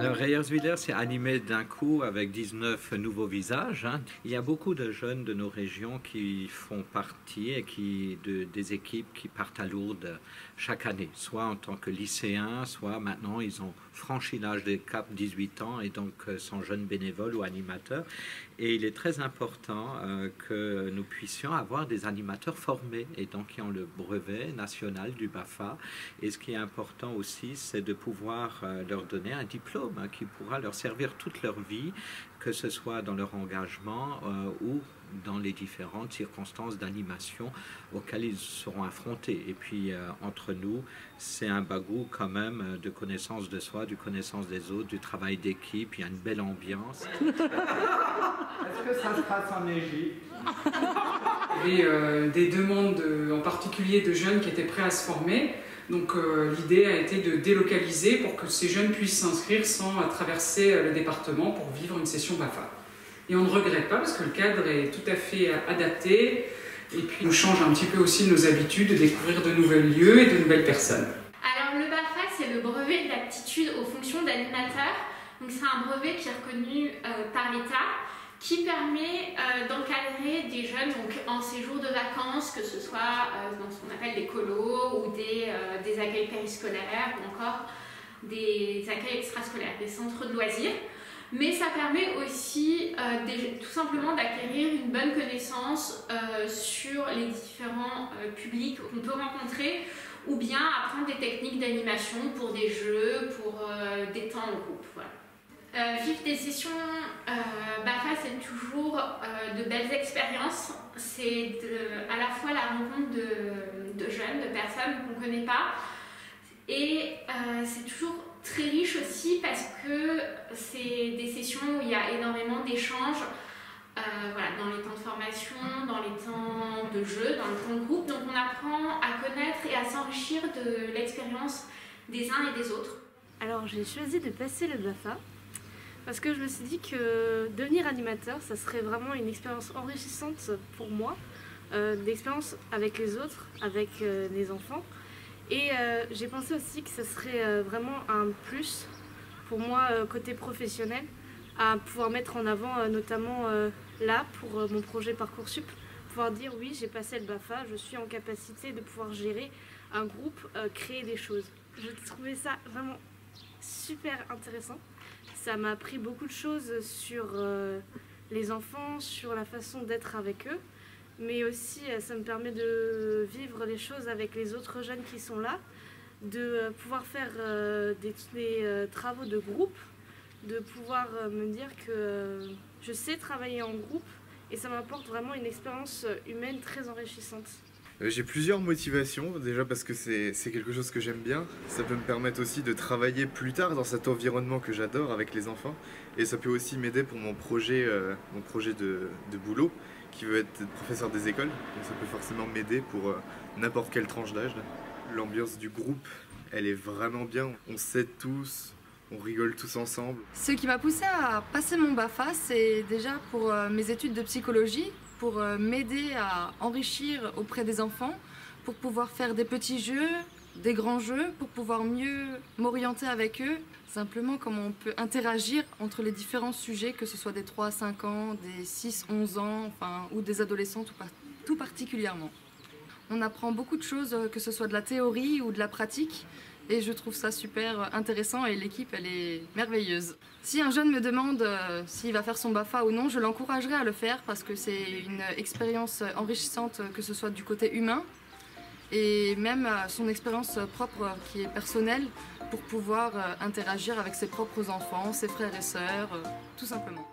Berswiller s'est animé d'un coup avec 19 nouveaux visages. Hein. Il y a beaucoup de jeunes de nos régions qui font partie et qui de, des équipes qui partent à Lourdes chaque année, soit en tant que lycéens, soit maintenant ils ont franchi l'âge des cap 18 ans et donc euh, sont jeunes bénévoles ou animateurs. Et il est très important euh, que nous puissions avoir des animateurs formés et donc qui ont le brevet national du BAFA. Et ce qui est important aussi, c'est de pouvoir euh, leur donner un diplôme hein, qui pourra leur servir toute leur vie, que ce soit dans leur engagement ou dans les différentes circonstances d'animation auxquelles ils seront affrontés. Et puis, euh, entre nous, c'est un bagou quand même euh, de connaissance de soi, de connaissance des autres, du travail d'équipe, il y a une belle ambiance. Est-ce que ça se passe en Égypte? Il y avait euh, des demandes en particulier de jeunes qui étaient prêts à se former. Donc l'idée a été de délocaliser pour que ces jeunes puissent s'inscrire sans traverser le département pour vivre une session BAFA. Et on ne regrette pas parce que le cadre est tout à fait adapté. Et puis on change un petit peu aussi nos habitudes de découvrir de nouveaux lieux et de nouvelles personnes. Alors le BAFA, c'est le brevet d'aptitude aux fonctions d'animateur. Donc c'est un brevet qui est reconnu euh, par l'État qui permet euh, d'encadrer des jeunes donc, en séjour de vacances, que ce soit euh, dans ce qu'on appelle des colos des accueils périscolaires ou encore des accueils extrascolaires, des centres de loisirs mais ça permet aussi euh, tout simplement d'acquérir une bonne connaissance euh, sur les différents euh, publics qu'on peut rencontrer ou bien apprendre des techniques d'animation pour des jeux, pour des temps en groupe. Vivre des sessions BAFA, c'est toujours de belles expériences. C'est à la fois la rencontre de, jeunes, de personnes qu'on ne connaît pas, et c'est toujours très riche aussi parce que c'est des sessions où il y a énormément d'échanges euh, voilà, dans les temps de formation, dans les temps de jeu, dans le temps de groupe. Donc on apprend à connaître et à s'enrichir de l'expérience des uns et des autres. Alors j'ai choisi de passer le BAFA parce que je me suis dit que devenir animateur, ça serait vraiment une expérience enrichissante pour moi, euh, d'expérience avec les autres, avec euh, les enfants. Et euh, j'ai pensé aussi que ce serait euh, vraiment un plus pour moi côté professionnel à pouvoir mettre en avant notamment là pour mon projet Parcoursup, pouvoir dire oui j'ai passé le BAFA, je suis en capacité de pouvoir gérer un groupe, créer des choses. Je trouvais ça vraiment super intéressant. Ça m'a appris beaucoup de choses sur les enfants, sur la façon d'être avec eux mais aussi euh, ça me permet de vivre les choses avec les autres jeunes qui sont là, de euh, pouvoir faire euh, des, travaux de groupe, de pouvoir me dire que je sais travailler en groupe et ça m'apporte vraiment une expérience humaine très enrichissante. J'ai plusieurs motivations, déjà parce que c'est quelque chose que j'aime bien. Ça peut me permettre aussi de travailler plus tard dans cet environnement que j'adore avec les enfants. Et ça peut aussi m'aider pour mon projet, mon projet de, de boulot qui veut être professeur des écoles, donc ça peut forcément m'aider pour euh, n'importe quelle tranche d'âge. L'ambiance du groupe, elle est vraiment bien. On s'aide tous, on rigole tous ensemble. Ce qui m'a poussé à passer mon BAFA, c'est déjà pour euh, mes études de psychologie, pour euh, m'aider à enrichir auprès des enfants, pour pouvoir faire des petits jeux, des grands jeux pour pouvoir mieux m'orienter avec eux. Simplement comment on peut interagir entre les différents sujets, que ce soit des 3 à 5 ans, des 6, 11 ans, enfin, ou des adolescents tout, tout particulièrement. On apprend beaucoup de choses, que ce soit de la théorie ou de la pratique, et je trouve ça super intéressant et l'équipe elle est merveilleuse. Si un jeune me demande euh, s'il va faire son BAFA ou non, je l'encouragerai à le faire parce que c'est une expérience enrichissante que ce soit du côté humain et même son expérience propre qui est personnelle pour pouvoir euh, interagir avec ses propres enfants, ses frères et sœurs, euh, tout simplement.